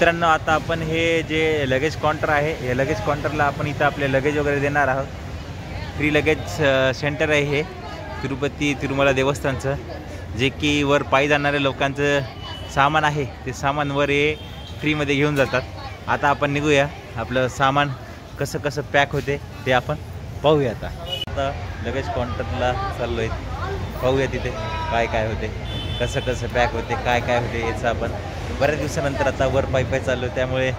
मित्रांनो आता आपण हे जे लगेज काउंटर आहे हे लगेज काउंटरला आपण इथं आपले लगेज वगैरे देणार आहोत. फ्री लगेज सेंटर आहे हे तिरुपती तिरुमला देवस्थानचं जे की वर पायी जाणाऱ्या लोकांचं सामान आहे ते सामान वर हे फ्रीमध्ये घेऊन जातात. आता आपण निघूया आपलं सामान कसं कसं पॅक होते ते आपण पाहूया आता. आता लगेज काउंटरला चाललो आहे पाहूया तिथे काय काय होते कसं कसं पॅक होते काय काय होते याचं आपण बऱ्याच दिवसानंतर आता वर पायी चाललो त्यामुळे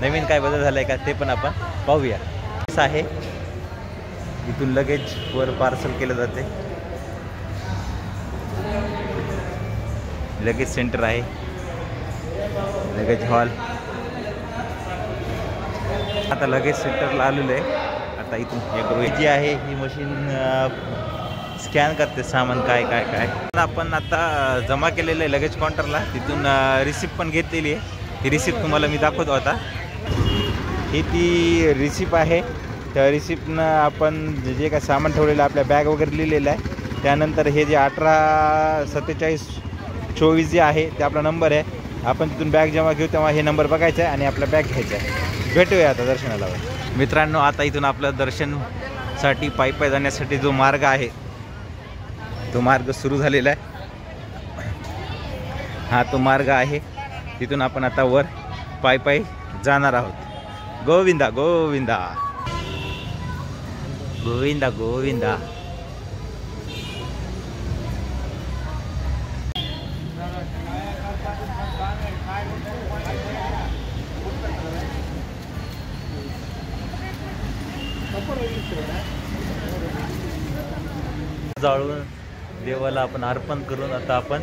नवीन काय बदल झाला आहे का ते पण आपण पाहूया. असं आहे. इथून लगेज वर पार्सल केलं जाते. लगेज सेंटर आहे. लगेज हॉल आता लगेज सेंटरला आलेलो आहे. आता इथून जी आहे ही मशीन स्कॅन करते सामान काय काय काय. आपण आता जमा केलेलं आहे लगेज काउंटरला तिथून रिसिप्ट पण घेतलेली आहे. ती रिसिप्ट तुम्हाला मी दाखवतो आता. ही ती रिसिप्ट आहे. त्या रिसिप्टनं आपण जे जे काय सामान ठेवलेलं आहे, आपल्या बॅग वगैरे लिहिलेलं आहे. त्यानंतर हे जे अठरा सत्तेचाळीस चोवीस जे आहे ते आपला नंबर आहे. आपण तिथून बॅग जेव्हा घेऊ तेव्हा हे नंबर बघायचा आहे आणि आपला बॅग घ्यायचा आहे. भेटूया आता दर्शनाला. मित्रांनो आता इथून आपलं दर्शनसाठी पायी पायी जाण्यासाठी जो मार्ग आहे तो मार्ग सुरू झालेला आहे. हा तो मार्ग आहे. तिथून आपण आता वर पायी पायी जाणार आहोत. गोविंदा गोविंदा. गोविंदा गोविंदा. जाळून देवाला आपण अर्पण करून आता आपण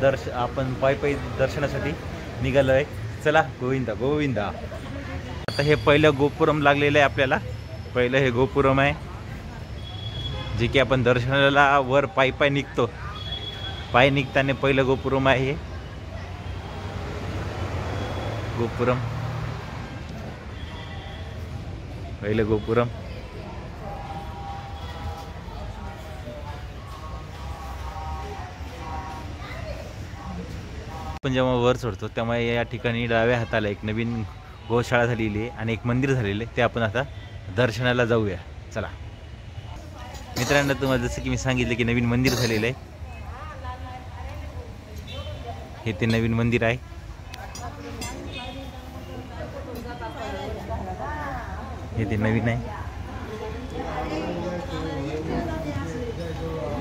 दर्श आपण पायी पायी दर्शनासाठी निघालो आहे चला गोविंदा गोविंदा. आता हे पहिलं गोपुरम लागलेलं आहे आपल्याला. पहिलं हे गोपुरम आहे. जे की आपण दर्शनाला वर पायी पायी निघतो. पायी निघताना पहिलं गोपुरम आहे हे. गोपुरम. पहिलं गोपुरम. आपण जेव्हा वर चढतो तेव्हा या ठिकाणी डाव्या हाताला एक नवीन गोशाळा झालेली आहे आणि एक मंदिर झालेलं आहे. ते आपण आता दर्शनाला जाऊया. चला. मित्रांनो तुम्हाला जसं की मी सांगितलं की नवीन मंदिर झालेलं आहे. हे ते नवीन मंदिर आहे. हे ते नवीन आहे.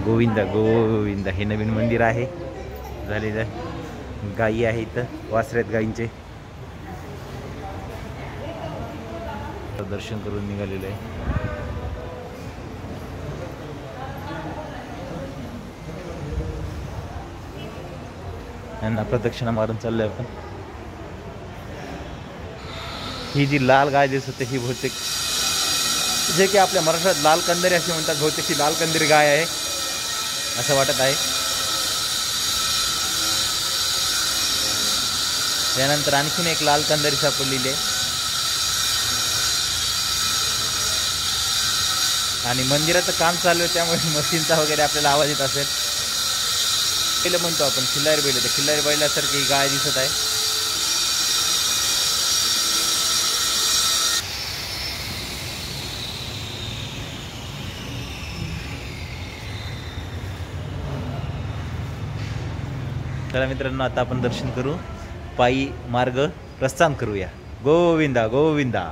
गोविंदा गोविंदा हे नवीन मंदिर आहे. झालेलं आहे. गायी आहे इथं वासऱ्यात गायींचे दर्शन करून निघालेलं आहे. यांना प्रदक्षिणा मारून चाललोय आपण. ही जी लाल गाय दिसत ही बहुतेक जे की आपल्या महाराष्ट्रात लाल कंदरी असे म्हणतात बहुतेक ही लाल कंदरी गाय आहे असं वाटत आहे. त्यानंतर आणखीन एक लाल कंदरी सापडलेली आहे. आणि मंदिराचं काम चालू आहे त्यामुळे मशीनचा वगैरे आपल्याला आवाज येत असेल. पहिलं म्हणतो आपण खिल्लारी बैल तर खिल्लारी बैलासारखी गाय दिसत आहे. चला मित्रांनो आता आपण दर्शन करू. पायी मार्ग प्रस्थान करूया. गोविंदा गोविंदा.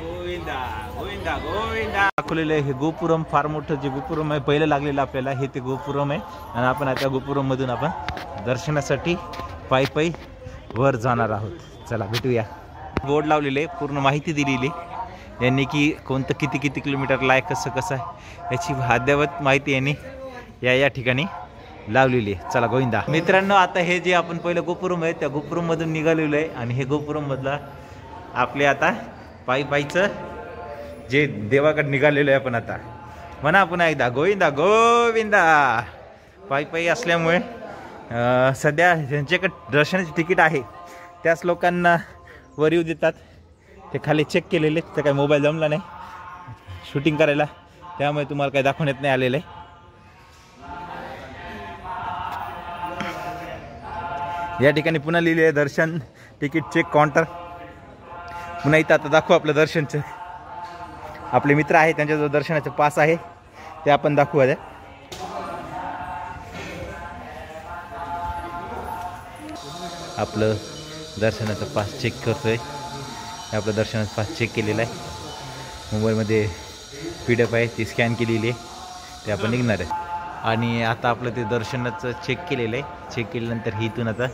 गोविंदा गोविंदा गोविंदा. दाखवलेलं आहे हे गोपुरम फार मोठं जे गोपुरम आहे पहिलं लागलेलं आपल्याला हे ते गोपुरम आहे. आणि आपण आता गोपुरम मधून आपण दर्शनासाठी पायी पायी वर जाणार आहोत. चला भेटूया. बोर्ड लावलेले पूर्ण माहिती दिलेली. यांनी की कोणतं किती किती किलोमीटरला आहे कसं कसं आहे याची अद्यावत माहिती यांनी या या ठिकाणी लावलेली आहे. चला गोविंदा. मित्रांनो आता हे जे आपण पहिलं गोपुरम आहे त्या गोपुरममधून निघालेलो आहे आणि हे गोपुरममधला आपले आता पायी पायीचं जे देवाकडे निघालेलो आहे आपण आता. म्हणा पुन्हा एकदा गोविंदा गोविंदा. पायी पायी असल्यामुळे सध्या ज्यांच्याकडे दर्शनाची तिकीट आहे. त्याच लोकांना वरीव देतात. ते खाली चेक केलेले तर काही मोबाईल जमला नाही. शूटिंग करायला. त्यामुळे तुम्हाला काही दाखवण्यात नाही आलेलं. आहे या ठिकाणी पुन्हा लिहिले आहे दर्शन तिकीट चेक काउंटर पुन्हा इथं आता दाखवू आपलं दर्शनचं. आपले मित्र आहे त्यांच्याजवळ दर्शनाचं पास आहे. ते आपण दाखवू आता. आपलं दर्शनाचं पास चेक करतोय. आपलं दर्शनाचं पास चेक केलेलं आहे. मोबाईलमध्ये पी डी एफ आहे ती स्कॅन केलेली आहे. ते आपण निघणार आहे. आणि आता आपलं ते दर्शनाचं चेक केलेलं आहे. चेक केल्यानंतर इथून आता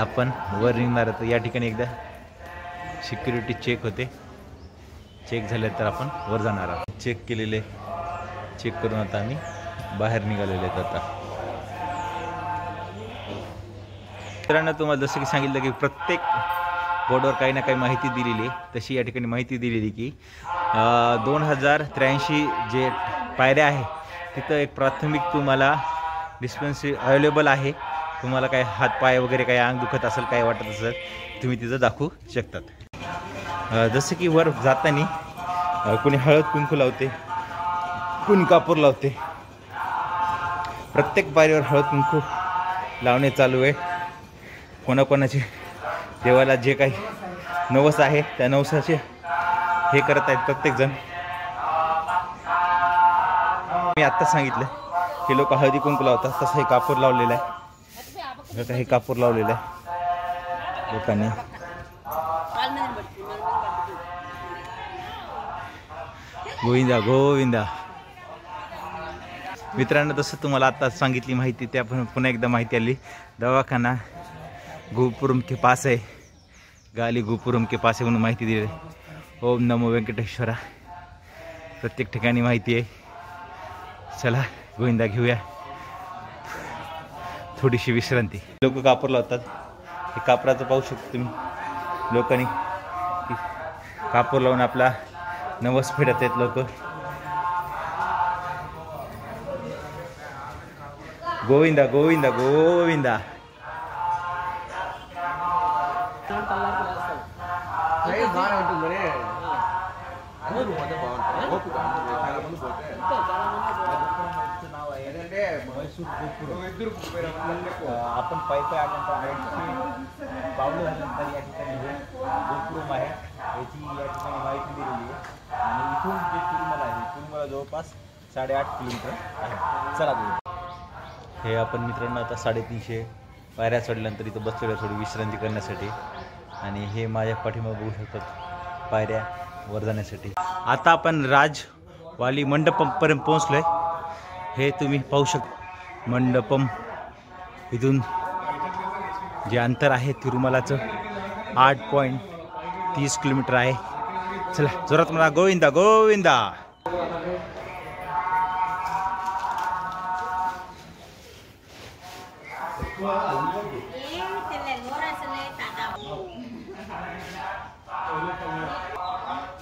आपण वर निघणार आहे. तर या ठिकाणी एकदा सिक्युरिटी चेक होते. चेक झाले तर आपण वर जाणार आहोत. चेक केलेले चेक करून आता आम्ही बाहेर निघालेले आहेत आता. मित्रांनो तुम्हाला जसं की सांगितलं की प्रत्येक बोर्डवर काही ना काही माहिती दिलेली तशी या ठिकाणी माहिती दिलेली की दोन हजार त्र्याऐंशी जे पायऱ्या आहे तिथं एक प्राथमिक तुम्हाला डिस्पेन्सरी अवेलेबल आहे. तुम्हाला काय हातपाय वगैरे काही अंग दुखत असेल काय वाटत असेल तुम्ही तिथं दाखवू शकतात. जसं की वर जाताना कुणी कोणी हळद कुंकू लावते कुणी कापूर लावते प्रत्येक पायरीवर हळद कुंकू लावणे चालू आहे. कोणाकोणाचे देवाला जे काही नवस आहे त्या नवसाचे हे करत आहेत प्रत्येकजण. मी आत्ताच सांगितलं की लोक हळदी कुंकू लावतात तसं हे कापूर लावलेलं आहे. बघा हे कापूर लावलेलं आहे. लोकांनी. गोविंदा गोविंदा. मित्रांनो तसं तुम्हाला आत्ताच सांगितली माहिती त्या पण पुन्हा एकदा माहिती आली. दवाखाना. गोपुरम के पास आहे गाली गोपुरम के पास आहे म्हणून माहिती दिली ओम नमो व्यंकटेश्वरा प्रत्येक ठिकाणी माहिती आहे चला गोविंदा घेऊया। थोडीशी विश्रांती। लोक कापूर लावतात हे कापराचं पाहू शकतो तुम्ही। लोकांनी कापूर लावून आपला नवस फेडत आहेत लोक। गोविंदा गोविंदा गोविंदा। आपण पायी पायी आल्यानंतर पावलं झाल्यानंतर या ठिकाणी हे गोपुरम आहे. याची या ठिकाणी माहिती दिलेली आहे. आणि इथून जे तिरुमला आहे तिरुमला जवळपास साडेआठ किलोमीटर आहे. चला हे आपण मित्रांनो आता साडेतीनशे पायऱ्या चढल्यानंतर इथं बसलेलं थोडी विश्रांती करण्यासाठी. आणि हे माझ्या पाठीमा बघू शकतात पायऱ्या वर जाण्यासाठी. आता आपण राजवाली मंडपमपर्यंत पोहोचलो आहे हे तुम्ही पाहू शकता. मंडपम. इथून जे अंतर आहे तिरुमलाचं आठ पॉईंट तीस किलोमीटर आहे. चला जोरात मला गोविंदा गोविंदा.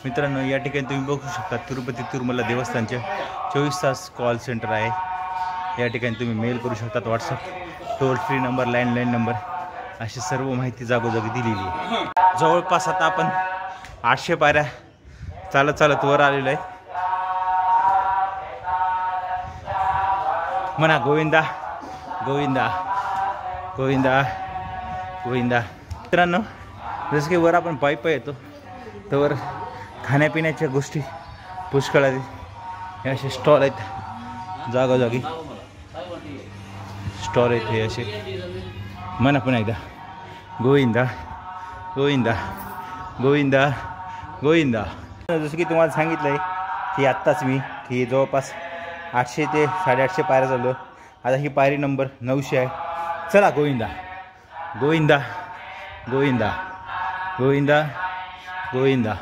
मित्रांनो या ठिकाणी तुम्ही बघू शकता तिरुपती तिरुमला देवस्थानचे चोवीस तास कॉल सेंटर आहे. या ठिकाणी तुम्ही मेल करू शकतात WhatsApp toll free number landline number अशी सर्व माहिती जागोजागी दिलेली आहे. जवळपास आता आपण आठशे पायऱ्या चालत चालत वर आलेलो आहे. म्हणा गोविंदा गोविंदा गोविंदा गोविंदा. मित्रांनो जसं की वर आपण पायी पाय येतो तर खाण्यापिण्याच्या गोष्टी पुष्कळ आहेत. हे असे स्टॉल आहेत जागोजागी. स्टॉल आहेत हे असे म्हणा पण एकदा गोविंदा गोविंदा गोविंदा गोविंदा जसं की तुम्हाला सांगितलं आहे की आत्ताच मी की जवळपास आठशे ते साडेआठशे पायऱ्या झालो आता ही पायरी नंबर नऊशे आहे चला गोविंदा गोविंदा गोविंदा गोविंदा गोविंदा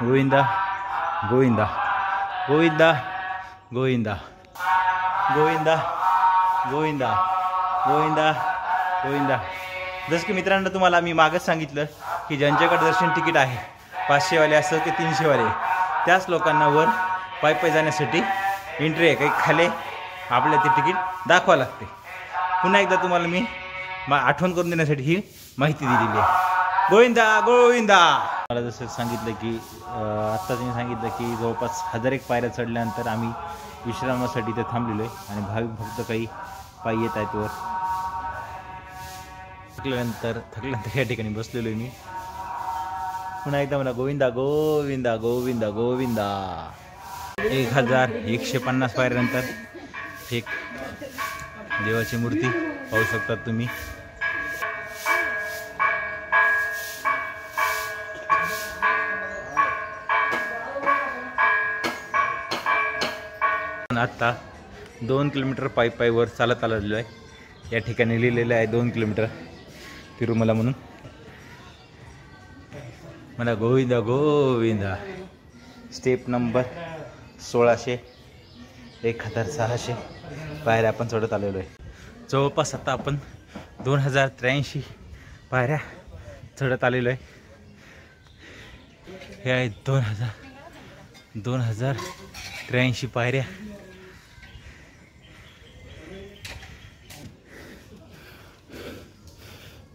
गोविंदा गोविंदा गोविंदा गोविंदा गोविंदा गोविंदा गोविंदा गोविंदा. जसं की मित्रांनो तुम्हाला मी मागच सांगितलं की ज्यांच्याकडे दर्शन तिकीट आहे पाचशेवाले असं की तीनशेवाले त्याच लोकांना वर पाय पाय जाण्यासाठी एंट्री आहे. काही खाले आपल्याला ते तिकीट दाखवावं लागते. पुन्हा एकदा तुम्हाला मी मा आठवण करून देण्यासाठी ही माहिती दिलेली आहे. गोविंदा गोविंदा! मला जसं सांगितलं की आत्ताच आत्ता त्यांनी सांगितलं की जवळपास हजार एक पायऱ्या चढल्यानंतर आम्ही विश्रामासाठी इथे थांबलेलो आहे आणि भाविक भक्त काही पायी येत आहेत वर. थकल्यानंतर थकल्यानंतर या ठिकाणी बसलेलो आहे मी. पुन्हा एकदा मला गोविंदा गोविंदा गोविंदा गोविंदा. एक हजार एकशे पन्नास पायऱ्यानंतर एक देवाची मूर्ती पाहू शकतात तुम्ही. आत्ता दोन किलोमीटर पायी पायीवर चालत आलेलो आहे. या ठिकाणी लिहिलेलं आहे दोन किलोमीटर तिरुमला म्हणून. मला गोविंदा गोविंदा. स्टेप नंबर सोळाशे एक हजार सहाशे. पायऱ्या आपण चढत आलेलो आहे. जवळपास आता आपण दोन हजार त्र्याऐंशी पायऱ्या चढत आलेलो आहे. हे आहेत दोन हजार दोन हजार त्र्याऐंशी पायऱ्या.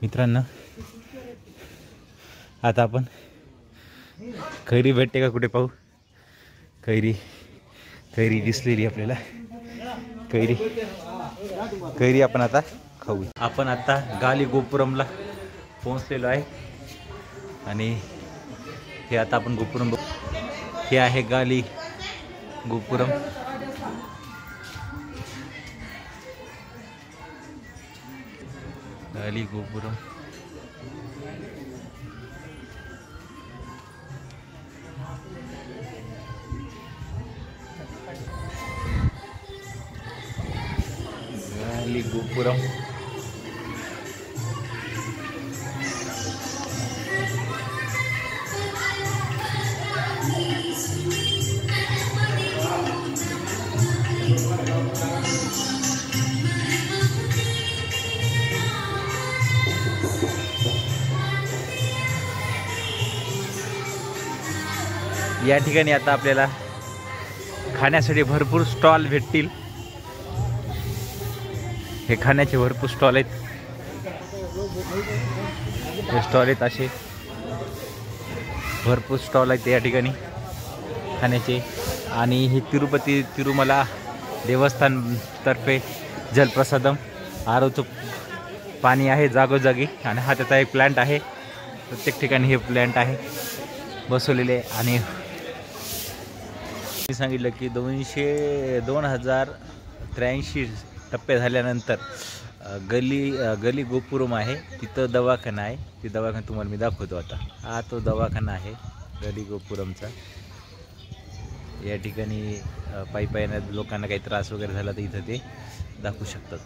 मित्रांनो आता आपण खैरी भेटते का कुठे पाहू? खैरी कैरी दिसलेली आपल्याला. कैरी कैरी आपण आता खाऊ. आपण आता गाली गोपुरमला पोहोचलेलो आहे. आणि हे आता आपण गोपुरम हे आहे गाली गोपुरम. गाली गोपुरम ठिकाणी आता आपल्याला खाण्यासाठी भरपूर स्टॉल भेटतील. हे खाण्याचे भरपूर स्टॉल आहेत. हे स्टॉल आहेत असे. भरपूर स्टॉल आहेत या ठिकाणी खाण्याचे. आणि हे तिरुपती तिरुमला देवस्थानतर्फे जलप्रसादम आरोचं पाणी आहे जागोजागी. आणि हा त्याचा एक प्लॅन्ट आहे. प्रत्येक ठिकाणी हे प्लॅन्ट आहे. बसवलेले आणि मी सांगितलं की दोनशे दोन हजार त्र्याऐंशी टप्पे झाल्यानंतर गली गली गोपुरम आहे तिथं दवाखाना आहे. ती दवाखाना तुम्हाला मी दाखवतो आता. हा तो दवाखाना आहे गली गोपुरमचा. या ठिकाणी पायी पायीनं लोकांना काही त्रास वगैरे झाला तर इथं ते दाखवू शकतात.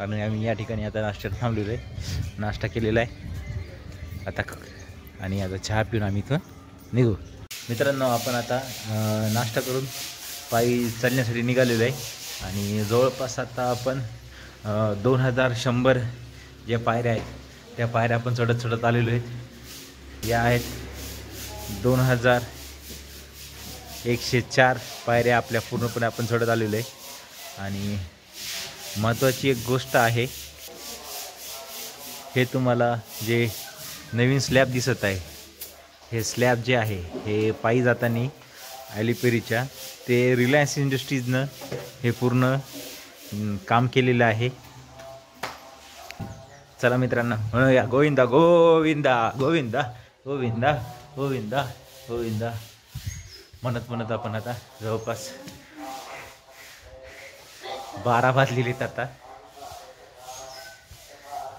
आणि आम्ही या ठिकाणी आता नाश्त्यात थांबलेलो आहे. नाश्ता केलेला आहे. आता आणि आता चहा पिऊन आम्ही इथं निघू. मित्रांनो आपण आता नाश्ता करून पायी चालण्यासाठी निघालेलो आहे. आणि जवळपास आता आपण दोन हजार शंभर ज्या पायऱ्या आहेत त्या पायऱ्या आपण चढत चढत आलेलो आहेत. या आहेत दोन हजार एकशे चार पायऱ्या आपल्या पूर्णपणे आपण चढत आलेलो आहे. आणि महत्त्वाची एक गोष्ट आहे हे तुम्हाला जे नवीन स्लॅब दिसत आहे हे स्लॅब जे आहे हे पायी जाताना ॲलिपेरीच्या ते रिलायन्स इंडस्ट्रीजनं हे पूर्ण काम केलेलं आहे. चला मित्रांनो म्हणूया गोविंदा गोविंदा गोविंदा गोविंदा गोविंदा गोविंदा. म्हणत म्हणत आपण आता जवळपास बारा वाजलेलीत आता.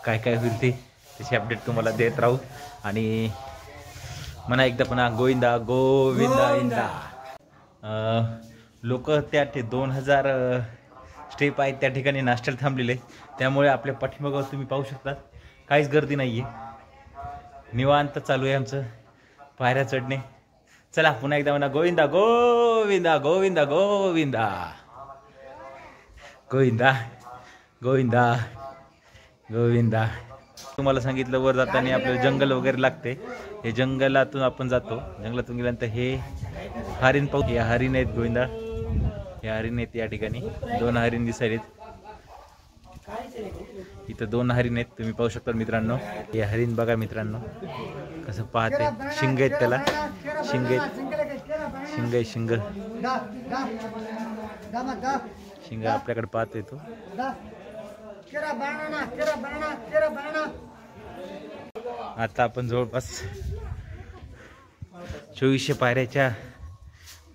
काय काय होईल ते त्याची अपडेट तुम्हाला देत राहू. आणि म्हणा एकदा पुन्हा गोविंदा गोविंदा इंदा. लोक त्या ठि दोन हजार स्टेप आहेत त्या ठिकाणी नाश्त्याला थांबलेले त्यामुळे आपल्या पाठीमागावर तुम्ही पाहू शकता काहीच गर्दी नाही आहे निवांत चालू आहे आमचं. पायऱ्या चढणे. चला पुन्हा एकदा म्हणा गोविंदा गोविंदा गोविंदा गोविंदा. गोविंदा गोविंदा गोविंदा. तुम्हाला सांगितलं वर जाताना आपल्याला जंगल वगैरे लागते. हे जंगलातून आपण जातो. जंगलातून गेल्यानंतर हे हरिण पाहू. या हरिण आहेत गोविंदा. हे हरिण आहेत या ठिकाणी. दोन हरिण दिसायलेत इथं दोन हरिण आहेत. तुम्ही पाहू शकता मित्रांनो. हे हरिण बघा मित्रांनो. कसं पाहते. शिंग आहेत त्याला. शिंग आहेत. शिंग आहे शिंग शिंग आपल्याकडे पाहतोय तो. आता आपण जवळपास चोवीसशे पायऱ्याच्या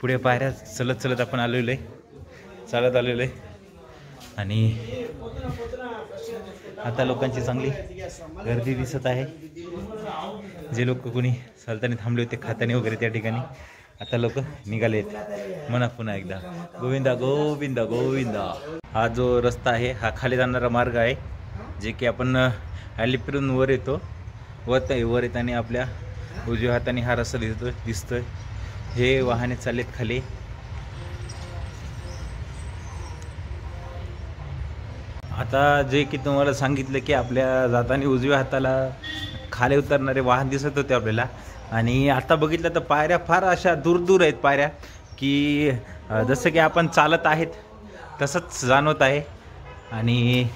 पुढे पायऱ्या चलत चलत आपण आलेलो आहे चालत आलेलो आहे आणि आता लोकांची चांगली गर्दी दिसत आहे. जे लोक कोणी चालताना थांबले होते खाताने वगैरे त्या ठिकाणी. आता लोक निघालेत म्हणा पुन्हा एकदा. गोविंदा गोविंदा गोविंदा. हा जो रस्ता आहे हा खाली जाणारा मार्ग आहे जे की आपण अलिपिरून वर येतो. व वर येताना आपल्या उजव्या हाताने हा रस्ता दिसतो दिसतोय. हे वाहने चाललेत खाली. आता जे की तुम्हाला सांगितलं की आपल्या जाताना उजव्या हाताला खाली उतरणारे वाहन दिसत होते आपल्याला. आणि आता बघितलं तर पायऱ्या फार अशा दूर दूर आहेत पायऱ्या की जसं की आपण चालत आहेत तसंच जाणवत आहे. आणि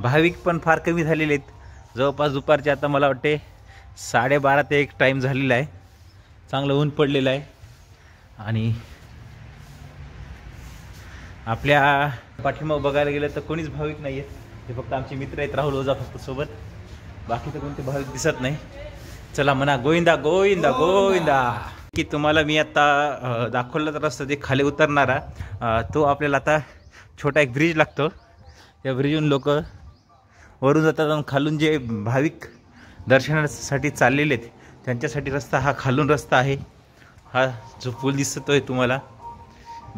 भाविक पण फार कमी झालेले आहेत. जवळपास दुपारचे आता मला वाटते साडेबारा ते एक टाईम झालेला आहे. चांगलं ऊन पडलेलं आहे. आणि आपल्या पाठीमाग बघायला गेलं तर कोणीच भाविक नाही आहेत हे फक्त आमचे मित्र आहेत राहुल ओझा फक्त सोबत. बाकी तर कोणते भाविक दिसत नाही. चला म्हणा गोविंदा गोविंदा गोविंदा. की तुम्हाला मी आता दाखवलं तर रस्ता ते खाली उतरणारा. तो आपल्याला आता छोटा एक ब्रिज लागतो. त्या ब्रिजहून लोक वरून जातात आणि खालून जे भाविक दर्शनासाठी चाललेले आहेत त्यांच्यासाठी रस्ता हा खालून रस्ता आहे. हा जो पूल दिसतोय तुम्हाला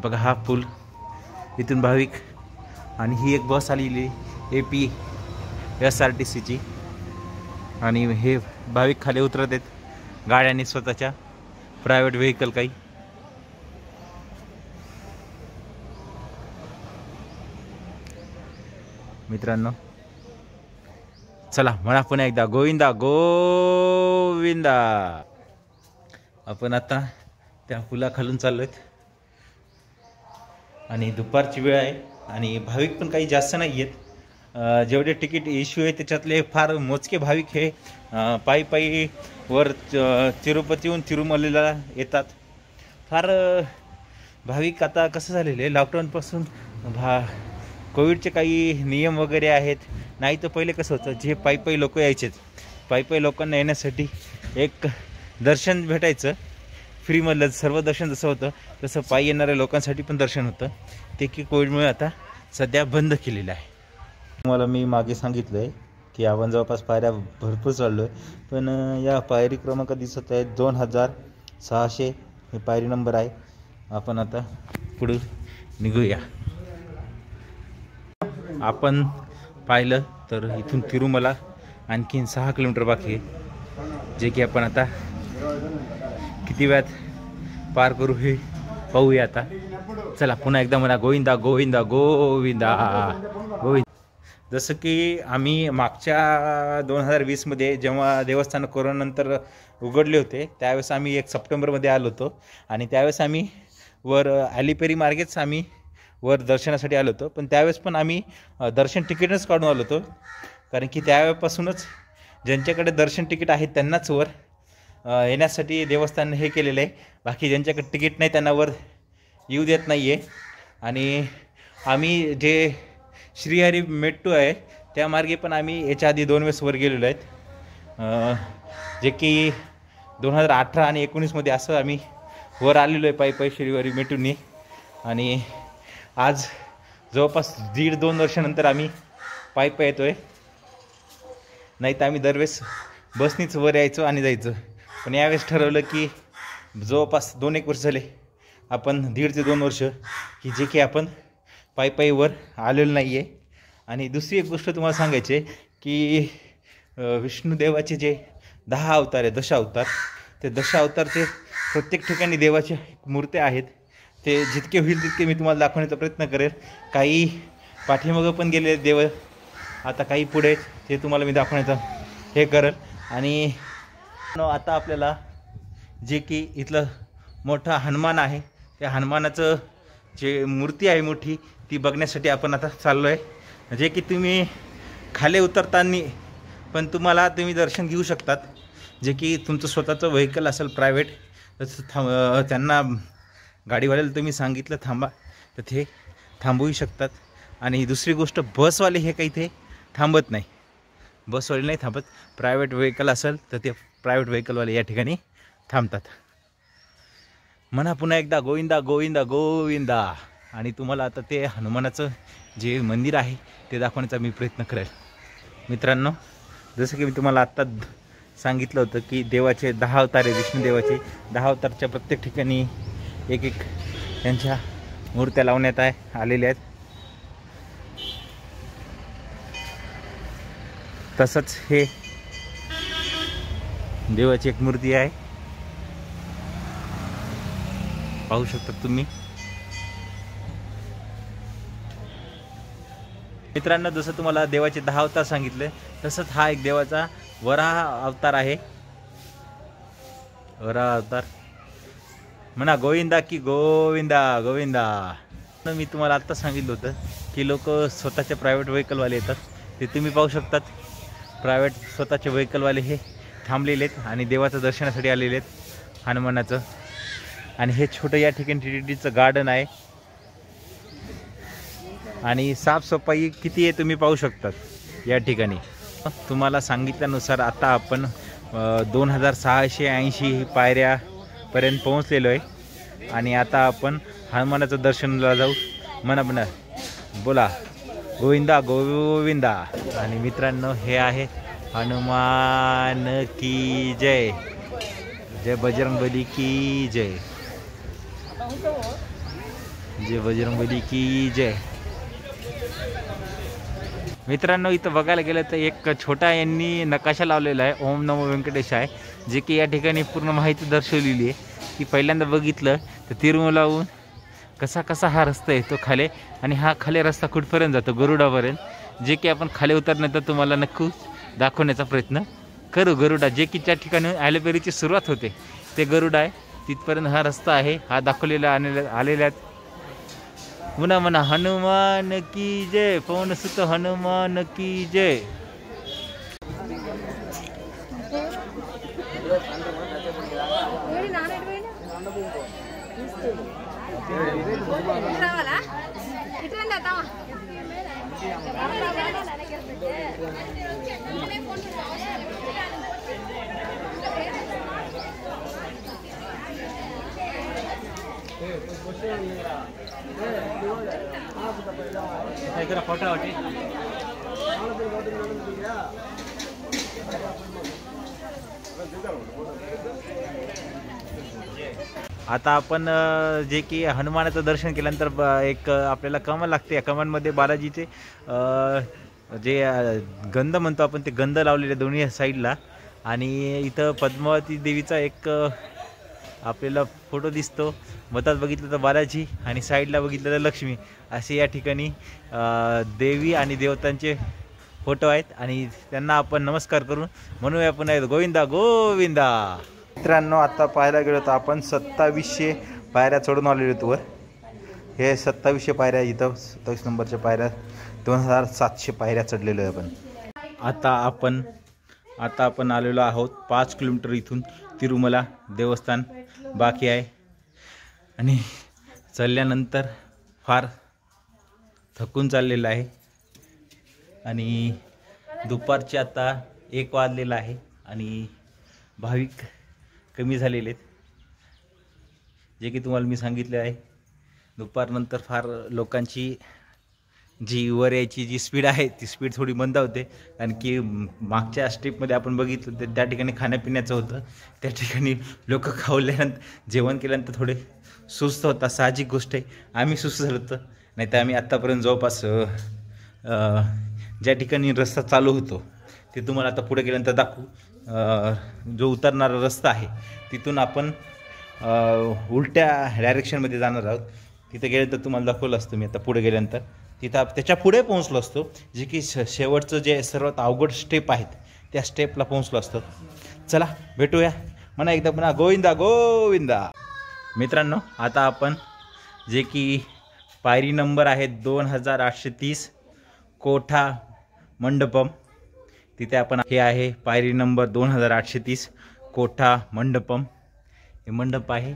बघा हा पूल. इथून भाविक आणि ही एक बस आलेली A P S R T सीची आणि हे भाविक खाली उतरत आहेत. गाड्यांनी स्वतःच्या प्रायव्हेट व्हेकल काही. मित्रांनो चला म्हणा पुन्हा एकदा गोविंदा गोविंदा. आपण आता त्या पुलाखालून चाललोय आणि दुपारची वेळ आहे. आणि भाविक पण काही जास्त नाही आहेत जेवढे तिकीट इश्यू आहे त्याच्यातले फार मोजके भाविक हे पायी पायी वर तिरुपतीहून तिरुमलीला येतात. फार भाविक आता कसं झालेलं आहे लॉकडाऊनपासून भा कोविडचे काही नियम वगैरे आहेत. नाही तर पहिले कसं होतं जे पायी पायी लोक यायचेच पायी पायी लोकांना येण्यासाठी एक दर्शन भेटायचं. फ्रीमधलं सर्व दर्शन जसं होतं तसं पायी येणाऱ्या लोकांसाठी पण दर्शन होतं. ते की कोविडमुळे आता सध्या बंद केलेलं आहे. तुम्हाला मी मागे सांगितलं आहे की आपण जवळपास पायऱ्या भरपूर चाललो आहे पण या पायरी क्रमांक दिसत आहेत दोन हजार सहाशे. हे पायरी नंबर आहे. आपण आता पुढे निघूया. आपण पाहिलं तर इथून तिरुमला आणखीन सहा किलोमीटर बाकी आहे. जे की आपण आता किती वेळात पार करू हे पाहूया आता. चला पुन्हा एकदा म्हणा गोविंदा गोविंदा गोविंदा. जसं की आम्ही मागच्या दोन हजार वीसमध्ये जेव्हा देवस्थान कोरोनानंतर उघडले होते त्यावेळेस आम्ही एक सप्टेंबरमध्ये आलो होतो. आणि त्यावेळेस आम्ही वर ॲलिपेरी मार्गेच आम्ही वर दर्शनासाठी आलो होतो. पण त्यावेळेस पण आम्ही दर्शन तिकीटच काढून आलो होतो. कारण की त्यावेळेपासूनच ज्यांच्याकडे दर्शन तिकीट आहे त्यांनाच वर येण्यासाठी देवस्थान हे केलेलं आहे. बाकी ज्यांच्याकडे तिकीट नाही त्यांना वर येऊ देत नाही आहे आणि आम्ही जे श्रीहरी मेट्टू आहे. त्या मार्गे पण आम्ही याच्या आधी दोन वेळेस वर गेलेलो आहेत. जे की दोन हजार अठरा आणि एकोणीसमध्ये असं आम्ही वर आलेलो आहे पायी पायी श्रीहरी मेट्टूनी. आणि आज जवळपास दीड दोन वर्षानंतर आम्ही पायी पाय येतो आहे नाही तर आम्ही दरवेळेस बसनीच वर यायचो आणि जायचं. पण यावेळेस ठरवलं की जवळपास दोन एक वर्ष झाले. आपण दीड ते दोन वर्ष की जे की आपण पायी पायी आलेलो नाही आहे आणि दुसरी एक गोष्ट तुम्हाला सांगायची आहे की विष्णुदेवाचे जे दहा अवतार आहे दशावतार ते दशावतारचे प्रत्येक ठिकाणी देवाच्या मूर्त्या आहेत. ते जितके होईल तितके मी तुम्हाला दाखवण्याचा प्रयत्न करेल. काही पाठीमागं पण गेले देव आता काही पुढे आहेत, ते तुम्हाला मी दाखवण्याचा हे करेल. आणि आता आपल्याला जे की इथलं मोठा हनुमान आहे त्या हनुमानाचं जे मूर्ती आहे मोठी ती बघण्यासाठी आपण आता चाललो आहे जे की तुम्ही खाली उतरताना पण तुम्हाला तुम्ही दर्शन घेऊ शकतात. जे की तुमचं स्वतःचं व्हेकल असेल प्रायव्हेट थांब त्यांना गाडीवाल्याला तुम्ही सांगितलं थांबा. तर ते थांबवू शकतात. आणि दुसरी गोष्ट बसवाले हे काही ते थांबत नाही. बसवाले नाही थांबत. प्रायव्हेट व्हेकल असेल तर ते प्रायव्हेट व्हेकलवाले या ठिकाणी थांबतात. म्हणा पुन्हा एकदा गोविंदा गोविंदा गोविंदा. आणि तुम्हाला आता ते हनुमानाचं जे मंदिर आहे ते दाखवण्याचा मी प्रयत्न करेल. मित्रांनो जसं की मी तुम्हाला आत्ता सांगितलं होतं की देवाचे दहा अवतार आहे विष्णुदेवाचे. दहा अवतारच्या प्रत्येक ठिकाणी एक एक त्यांच्या मूर्त्या लावण्यात आहे आलेल्या आहेत. तसंच हे देवाची एक मूर्ती आहे. पाहू शकता तुम्ही. मित्रांनो जसं तुम्हाला देवाचे दहा अवतार सांगितले तसंच हा एक देवाचा वराह अवतार आहे. वराह अवतार. म्हणा गोविंदा की गोविंदा गोविंदा. न मी तुम्हाला आत्ता सांगितलं होतं की लोक स्वतःचे प्रायव्हेट व्हेकलवाले येतात. ते तुम्ही पाहू शकतात. प्रायव्हेट स्वतःचे व्हेकलवाले हे थांबलेले आहेत आणि देवाचं दर्शनासाठी आलेले आहेत हनुमानाचं. आणि हे छोटं या ठिकाणी टी गार्डन आहे. आणि साफसफाई किती आहे तुम्ही पाहू शकतात या ठिकाणी. तुम्हाला सांगितल्यानुसार आता आपण दोन हजार सहाशे ऐंशी पायऱ्यापर्यंत पोहोचलेलो आहे. आणि आता आपण हनुमानाचं दर्शनाला जाऊ. म्हणा म्हणा. बोला. गोविंदा गोविंदा. आणि मित्रांनो हे आहे हनुमान की जय. जय बजरंगबली की जय. जय बजरंगबली की जय. मित्रांनो इथं बघायला गेलं तर एक छोटा यांनी नकाशा लावलेला आहे ओम नमो व्यंकटेश आहे जे की या ठिकाणी पूर्ण माहिती दर्शवलेली आहे. की पहिल्यांदा बघितलं तर तिरुमलाहून कसा कसा हा रस्ता आहे तो खाली आणि हा खाली रस्ता कुठपर्यंत जातो? गरुडापर्यंत. जे की आपण खाली उतरण्याचा तुम्हाला नक्की दाखवण्याचा प्रयत्न करू. गरुडा जे की त्या ठिकाणी ॲलोपेरीची सुरुवात होते ते गरुड आहे. तिथपर्यंत हा रस्ता आहे हा दाखवलेला आलेला आलेल्या म्हणा म्हणा हनुमान की जय पवन सुत हनुमान की जय। फोटो आता आपण जे की हनुमानाचं दर्शन केल्यानंतर ब- एक आपल्याला कमान लागते. या कमानमध्ये बालाजीचे जे गंध म्हणतो आपण ते गंध लावलेले दोन्ही साईडला. आणि इथं पद्मावती देवीचा एक आपल्याला फोटो दिसतो. मतात बघितलं तर बालाजी आणि साईडला बघितलं तर लक्ष्मी. असे या ठिकाणी देवी आणि देवतांचे फोटो आहेत आणि त्यांना आपण नमस्कार करून म्हणूया आपण आहेत गोविंदा गोविंदा. मित्रांनो आता पाहायला गेलो तर आपण सत्तावीसशे पायऱ्या चढून आलेलो होतो वर. हे सत्तावीसशे पायऱ्या इथं सत्तावीस नंबरच्या पायऱ्या. दोन हजार सातशे पायऱ्या चढलेलो आहे आपण. आता आपण आता आपण आलेलो आहोत पाच किलोमीटर इथून तिरुमला देवस्थान. बाकी आहे. आणि चढल्यानंतर फार थकून चाललेलं आहे. आणि दुपारचे आता एक वाजलेला आहे आणि भाविक कमी झालेले आहेत. जे की तुम्हाला मी सांगितले आहे. दुपारनंतर फार लोकांची जी वर यायची जी स्पीड आहे ती स्पीड थोडी मंद होते. कारण की मागच्या स्ट्रीपमध्ये आपण बघितलं तर त्या ठिकाणी खाण्यापिण्याचं होतं. त्या ठिकाणी लोक खावल्यानंतर जेवण केल्यानंतर थोडे सुस्त होता साहजिक गोष्ट आहे. आम्ही सुस्त झालो होतं. नाही तर आम्ही आत्तापर्यंत जवळपास ज्या ठिकाणी रस्ता चालू होतो ते तुम्हाला आता पुढे गेल्यानंतर दाखवू. जो उतरणारा रस्ता आहे तिथून आपण उलट्या डायरेक्शनमध्ये जाणार आहोत. तिथं गेल्यानंतर तुम्हाला दाखवलं असतं मी आता पुढे गेल्यानंतर. तिथं त्याच्या पुढे पोहोचलो असतो जे की श शेवटचं जे सर्वात अवघड स्टेप आहेत त्या स्टेपला पोहोचलो असतो. चला भेटूया. म्हणा एकदा पुन्हा गोविंदा गोविंदा. मित्रांनो आता आपण जे की पायरी नंबर आहे दोन हजार आठशे तीस कोठा मंडपम. तिथे आपण हे आहे पायरी नंबर दोन हजार आठशे तीस कोठा मंडपम. हे मंडप आहे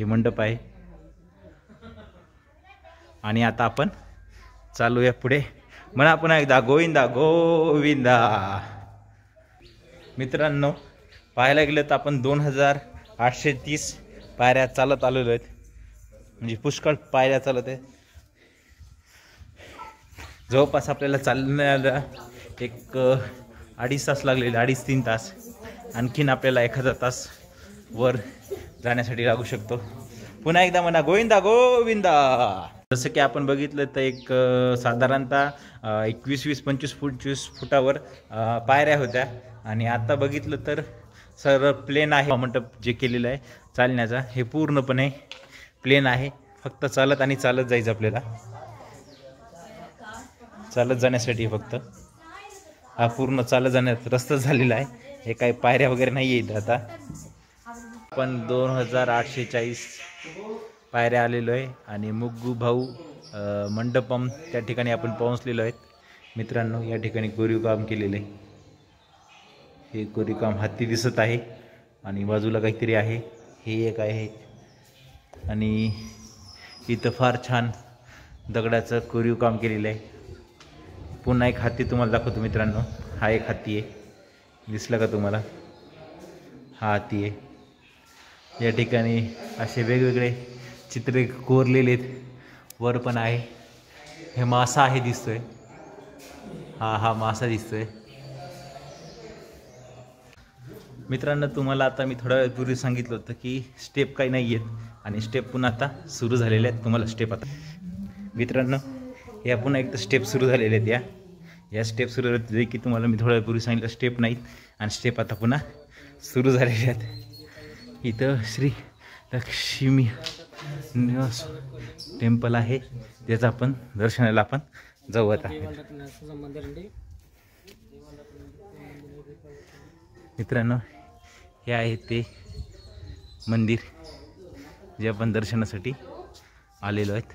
हे मंडप आहे. आणि आता आपण चालूया पुढे. म्हणा पुन्हा एकदा गोविंदा गोविंदा. मित्रांनो पाहायला गेलं तर आपण दोन हजार आठशे तीस पायऱ्या चालत आलेलो आहेत. म्हणजे पुष्कळ पायऱ्या चालत आहेत. जवळपास आपल्याला चालण्याला एक अडीच तास लागलेले अडीच तीन तास. आणखीन आपल्याला एखादा तास वर जाण्यासाठी लागू शकतो. पुन्हा एकदा म्हणा गोविंदा गोविंदा. जसं की आपण बघितलं तर एक साधारणतः एकवीस वीस पंचवीस पंचवीस फुटावर पायऱ्या होत्या. आणि आता बघितलं तर सर प्लेन आहे. मंडप जे केलेलं आहे चालण्याचा हे पूर्णपणे प्लेन आहे. फक्त चालत आणि चालत जायचं आपल्याला. चालत जाण्यासाठी फक्त. हा पूर्ण चालत जाण्यात रस्ता झालेला आहे. हे काही पायऱ्या वगैरे नाही आहेत आता. आपण दोन हजार आठशे चाळीस पायऱ्या आलेलो आहे आणि मुग्गू भाऊ मंडपम त्या ठिकाणी आपण पोहोचलेलो आहेत. मित्रांनो या ठिकाणी कोरीव काम केलेलं आहे. हे कोरीव काम हत्ती दिसत आहे आणि बाजूला काहीतरी आहे. हे एक आहे. आणि इथं फार छान दगडाचं कोरीव काम केलेलं आहे. पुन्हा एक हत्ती तुम्हाला दाखवतो मित्रांनो. हा एक हत्ती आहे. दिसला का तुम्हाला? हा हत्ती आहे. या ठिकाणी असे वेगवेगळे चित्रे कोरलेले आहेत. वर पण आहे. हे मासा आहे दिसतोय. हा हा मासा दिसतोय. मित्रांनो तुम्हाला आता मी थोड्या वेळपूर्वी सांगितलं होतं की स्टेप काही नाही आहेत आणि स्टेप पुन्हा आता सुरू झालेले आहेत. तुम्हाला स्टेप आता मित्रांनो या पुन्हा एक तर स्टेप सुरू झालेले आहेत या. या स्टेप सुरू आहेत की तुम्हाला मी थोड्या वेळपूर्वी सांगितलं स्टेप नाहीत आणि स्टेप आता पुन्हा सुरू झालेले आहेत. इथं श्री लक्ष्मी निवास टेम्पल आहे. त्याचं आपण दर्शनाला आपण जाऊत आहे मित्रांनो हे आहे ते मंदिर जे आपण दर्शनासाठी आलेलो आहेत.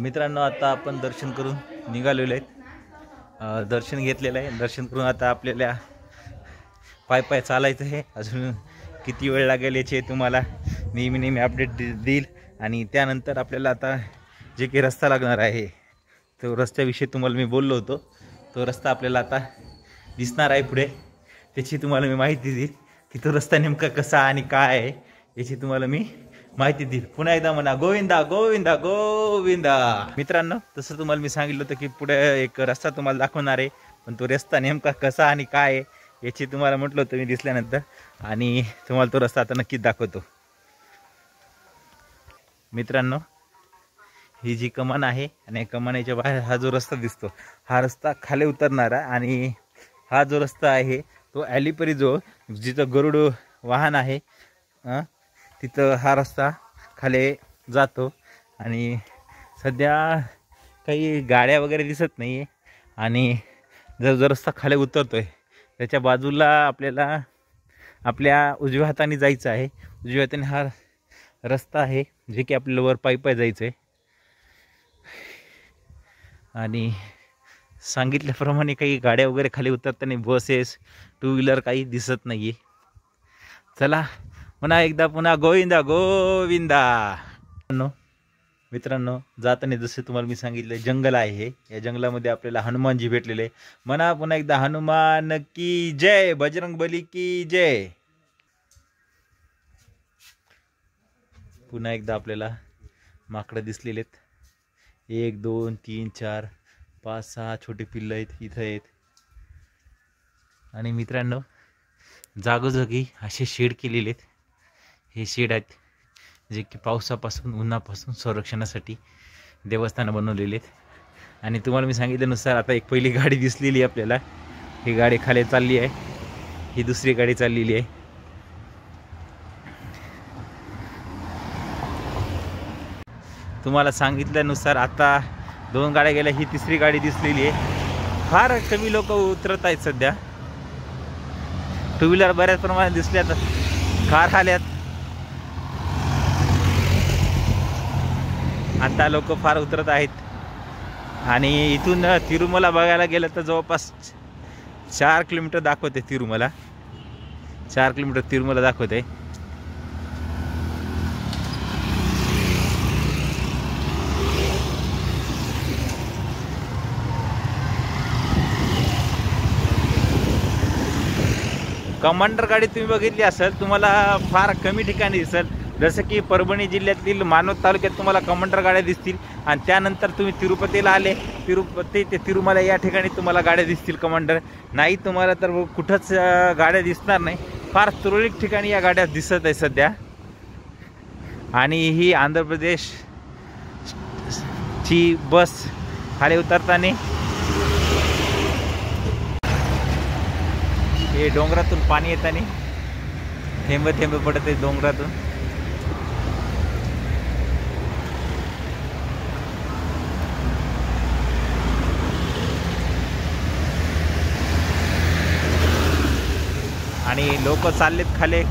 मित्रांनो आता आपण दर्शन करून निघालेलो आहेत. दर्शन घेतलेलं आहे. दर्शन करून आता आपल्याला पाय पाय चालायचं आहे. अजून किती वेळ लागेल याचे तुम्हाला नेहमी नेहमी अपडेट दे देईल. आणि त्यानंतर आपल्याला आता जे काही रस्ता लागणार आहे तो रस्त्याविषयी तुम्हाला मी बोललो होतो. तो रस्ता आपल्याला आता दिसणार आहे पुढे. त्याची तुम्हाला मी माहिती देईल की तो रस्ता नेमका कसा आणि काय आहे याची तुम्हाला मी माहिती देईल पुन्हा एकदा म्हणा गोविंदा गोविंदा गोविंदा. मित्रांनो तसं तुम्हाला मी सांगितलं होतं की पुढे एक रस्ता तुम्हाला दाखवणार आहे पण तो रस्ता नेमका कसा आणि काय आहे याची तुम्हाला म्हटलं होतं मी दिसल्यानंतर. आणि तुम्हाला तो रस्ता आता नक्कीच दाखवतो. मित्रांनो ही जी कमान आहे आणि या कमानीच्या बाहेर हा जो रस्ता दिसतो हा रस्ता खाली उतरणारा आणि हा जो रस्ता आहे तो ॲलिपरी जो जिथं गरुड वाहन आहे तिथं हा रस्ता खाली जातो आणि सध्या काही गाड्या वगैरे दिसत नाही आहे आणि जर जो रस्ता खाली उतरतो आहे त्याच्या बाजूला आपल्याला आपल्या उजव्या हाताने जायचं आहे. उजव्या हाताने हा रस्ता आहे जे की आपल्याला वर पायी पाय जायचं आहे आणि सांगितल्याप्रमाणे काही गाड्या वगैरे खाली उतरताना बसेस टू व्हीलर काही दिसत नाही आहे चला पुन्हा एकदा पुन्हा गोविंदा गोविंदा. मित्रांनो मित्रांनो जाताना जसे तुम्हाला मी सांगितलं जंगल आहे हे. या जंगलामध्ये आपल्याला हनुमानजी भेटलेले म्हणा पुन्हा एकदा हनुमान की जय बजरंग बली की जय. पुन्हा एकदा आपल्याला माकडं दिसलेले आहेत. एक दोन तीन चार पाच सहा छोटे पिल्लं आहेत इथं आहेत. आणि मित्रांनो जागोजागी असे शेड केलेले आहेत. हे शेड आहेत जे की पावसापासून उन्हापासून संरक्षणासाठी देवस्थानं बनवलेली आहेत. आणि तुम्हाला मी सांगितल्यानुसार आता एक पहिली गाडी दिसलेली आहे आपल्याला. ही गाडी खाली चालली आहे. ही दुसरी गाडी चाललेली आहे. तुम्हाला सांगितल्यानुसार आता दोन गाड्या गेल्या ही तिसरी गाडी दिसलेली आहे. फार कमी लोक उतरत आहेत सध्या. टू व्हीलर बऱ्याच प्रमाणात दिसल्यात कार आल्यात. आता लोक फार उतरत आहेत. आणि इथून तिरुमला बघायला गेलं तर जवळपास चार किलोमीटर दाखवते तिरुमला. चार किलोमीटर तिरुमला दाखवते. कमांडर गाडी तुम्ही बघितली असेल तुम्हाला फार कमी ठिकाणी दिसेल. जसं की परभणी जिल्ह्यातील मानवत तालुक्यात तुम्हाला कमांडर गाड्या दिसतील आणि त्यानंतर तुम्ही तिरुपतीला आले. तिरुपती ते तिरुमला या ठिकाणी तुम्हाला गाड्या दिसतील कमांडर नाही तुम्हाला तर कुठंच गाड्या दिसणार नाही. फार तुरळक ठिकाणी या गाड्या दिसत आहे सध्या. आणि ही आंध्र प्रदेश ची बस खाली उतरताना हे डोंगरातून पाणी येताना थेंब थेंब पडत आहे डोंगरातून. आणि लोक चाललेत खाले.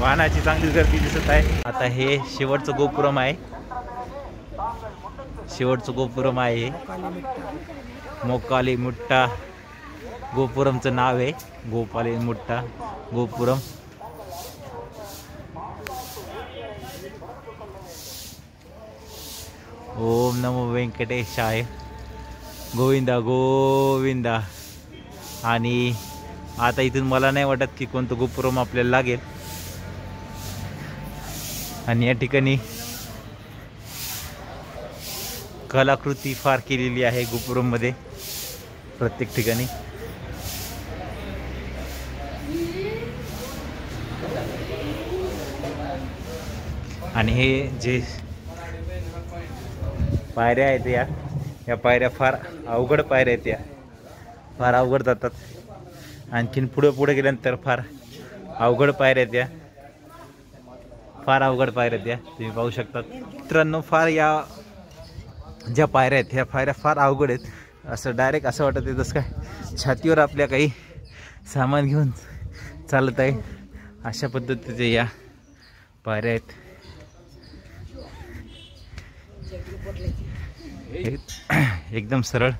वाहनाची चांगली गर्दी दिसत आहे. आता हे शेवटचं गोपुरम आहे. शेवटचं गोपुरम आहे मोकाली मुट्टा. गोपुरमचं नाव आहे. गोपाली मुट्टा. गोपुरम. ओम नमो व्यंकटेशाय गोविंदा गोविंदा. आणि आता इथून मला नाही वाटत की कोणतं गोपुरम आपल्याला लागेल. आणि या ठिकाणी कलाकृती फार केलेली आहे गोपुरममध्ये प्रत्येक ठिकाणी. आणि हे जे पायऱ्या आहेत या या पायऱ्या फार अवघड पायऱ्या आहेत या. फार अवघड जातात. आणखीन पुढं पुढे गेल्यानंतर फार अवघड पायऱ्या त्या फार अवघड पायऱ्या त्या तुम्ही पाहू शकता. मित्रांनो फार या ज्या पायऱ्या आहेत ह्या पायऱ्या फार अवघड आहेत. असं डायरेक्ट असं वाटत आहे काय छातीवर आपल्या काही सामान घेऊन चालत आहे. अशा पद्धतीचे या पायऱ्या आहेत. एक- एकदम सरळ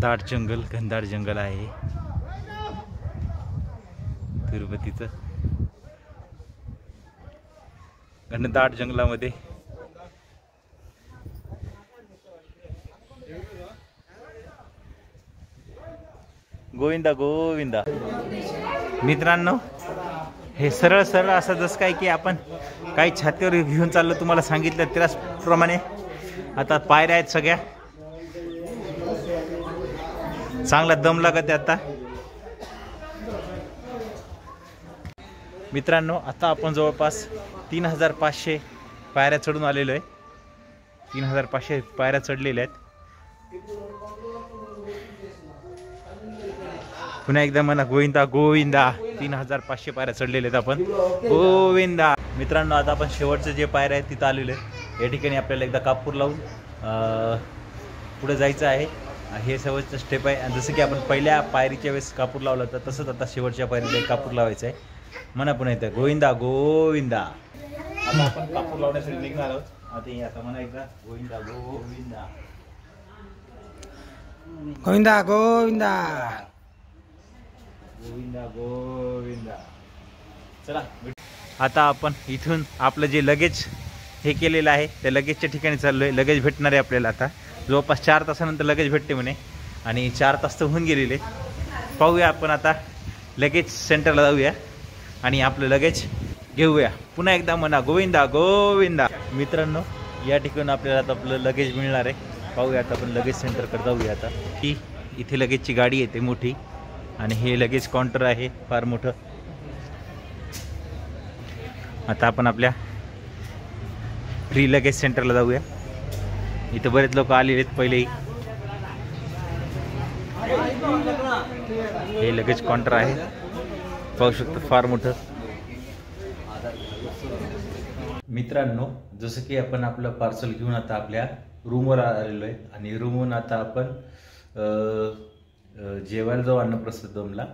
दाट जंगल घनदाट जंगल आहे. तिरुपतीचं. घनदाट जंगलामध्ये. गोविंदा गोविंदा. मित्रांनो हे सरळ सरळ असं जसं काय की आपण काही छातीवर घेऊन चाललो तुम्हाला सांगितलं त्याचप्रमाणे. आता पायऱ्या आहेत सगळ्या. चांगला दम लागत आता. मित्रांनो आता आपण जवळपास तीन हजार पाचशे पायऱ्या चढून आलेलो आहे. तीन हजार पाचशे पायऱ्या चढलेल्या आहेत. पुन्हा एकदा म्हणा गोविंदा गोविंदा. तीन हजार पाचशे पायऱ्या चढलेल्या आहेत आपण. गोविंदा. मित्रांनो आता आपण शेवटचे जे पायऱ्या आहेत तिथं आलेलो आहे. या ठिकाणी आपल्याला एकदा कापूर लावून पुढे जायचं आहे. हे शेवटचं स्टेप आहे. आणि जसं की आपण पहिल्या पायरीच्या वेळेस कापूर लावलं होतं तसंच आता शेवटच्या पायरीला कापूर लावायचं आहे. म्हणा पुन्हा इथं गोविंदा गोविंदा. आता आपण कापूर लावण्यासाठी निघणार आहोत. आता हे आता म्हणा एकदा. गोविंदा गोविंदा. गोविंदा गोविंदा. गोविंदा गोविंदा. चला. आता आपण इथून आपलं जे लगेज हे केलेलं आहे त्या लगेजच्या ठिकाणी चाललो आहे लगेज भेटणार आहे आपल्याला आता. जवळपास चार तासानंतर लगेज भेटते म्हणे. आणि चार तास तर होऊन गेलेले. पाहूया आपण आता लगेज सेंटरला जाऊया. आणि आपलं लगेज घेऊया. पुन्हा एकदा म्हणा गोविंदा गोविंदा. मित्रांनो या ठिकाणी आपल्याला आता आपलं लगेज मिळणार आहे. पाहूया आता आपण लगेज सेंटरकडे जाऊया आता. ही इथे लगेजची गाडी येते मोठी. आणि हे लगेज काउंटर आहे फार मोठं. आता आपण आपल्या फ्री लगेज सेंटरला जाऊया. इथं बरेच लोक आलेले आहेत पहिलेही हे लगेच काउंटर आहे. पाहू शकतो फार मोठं. मित्रांनो जसं की आपण आपलं पार्सल घेऊन आता आपल्या रूमवर आलेलो आहे. आणि रूमवरून आता आपण जेवायला जाऊ अन्नप्रसादमला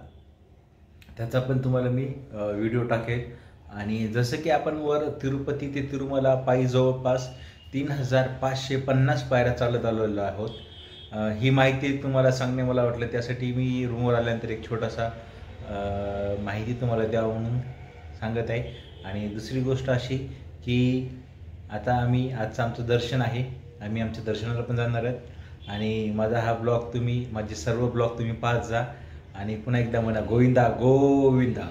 त्याचा पण तुम्हाला मी व्हिडिओ टाकेल. आणि जसं की आपण वर तिरुपती ते तिरुमला पायी जवळपास तीन हजार पाचशे पन्नास पायऱ्या चालत आलेलो आहोत. ही माहिती तुम्हाला सांगणे मला वाटलं त्यासाठी मी रूमवर आल्यानंतर एक छोटासा माहिती तुम्हाला द्यावं म्हणून सांगत आहे. आणि दुसरी गोष्ट अशी की आता आम्ही आजचं आमचं दर्शन आहे. आम्ही आमच्या दर्शनाला पण जाणार आहोत. आणि माझा हा ब्लॉग तुम्ही माझे सर्व ब्लॉग तुम्ही पाहत जा. आणि पुन्हा एकदा म्हणा गोविंदा गोविंदा.